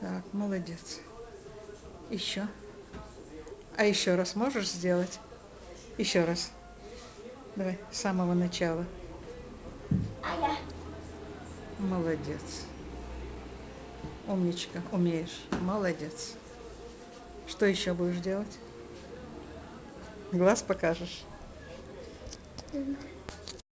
Так, молодец. Еще. А еще раз можешь сделать? Еще раз. Давай, с самого начала. А я. Молодец. Умничка, умеешь. Молодец. Что еще будешь делать? Глаз покажешь? М,